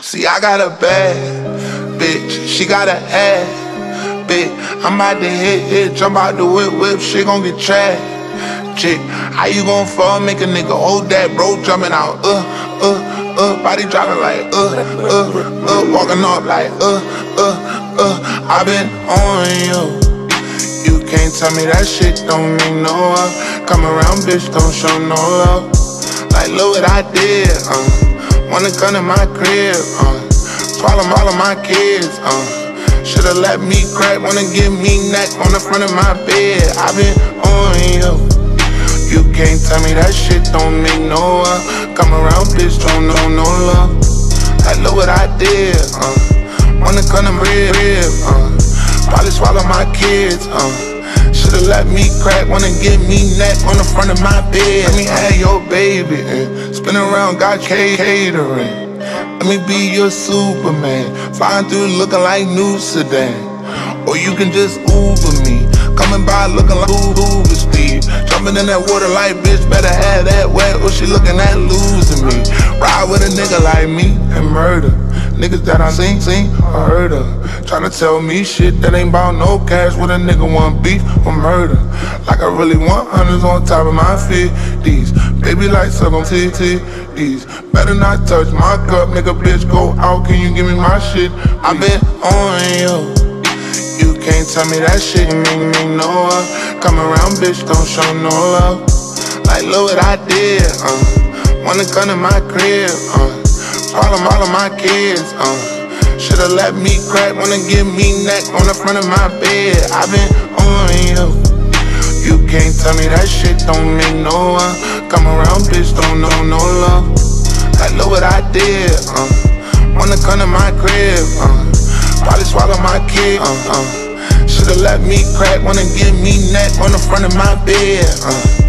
See, I got a bad bitch, she got a ass bitch. I'm about to hit, hit, jump out the whip, whip, she gon' get trash. Chick, how you gon' fall, make a nigga hold that, bro, jumping out, uh, uh, uh, body dropping like, uh, uh, uh, walking off like, uh, uh, uh, I been on you. You can't tell me that shit don't mean no love. Come around, bitch, don't show no love. Like, look what I did, uh. Wanna come in my crib, uh. Swallow all of my kids, uh. Shoulda let me crack, wanna give me neck on the front of my bed. I've been on you. You can't tell me that shit don't mean no love. Come around, bitch, don't know no love. I know what I did, uh. Wanna come in my crib, uh. Probably swallow my kids, uh. Let me crack, wanna give me neck on the front of my bed. Let me have your baby, and spin around, got catering. Let me be your Superman, flying through looking like new sedan. Or you can just Uber me, coming by looking like Uber Steve. Jumping in that water like bitch, better have that wet, or she looking at losing me. Ride with a nigga like me and murder. Niggas that I seen, seen, I heard of. Tryna tell me shit that ain't bout no cash with a nigga want beef or murder. Like I really want hundreds on top of my feet. These baby lights up on TTs. Better not touch my cup, nigga. Bitch, go out. Can you give me my shit? I been on you. You can't tell me that shit mean me no love. Come around, bitch, don't show no love. Like, look what I did, uh. Wanna come to my crib, uh. All all of my kids, uh. Shoulda let me crack, wanna give me neck on the front of my bed. I've been on you. You can't tell me that shit don't mean no one. Come around, bitch, don't know no love. I know what I did, uh. Wanna come to my crib, uh. Probably swallow my kid, uh, uh. Shoulda let me crack, wanna give me neck on the front of my bed, uh.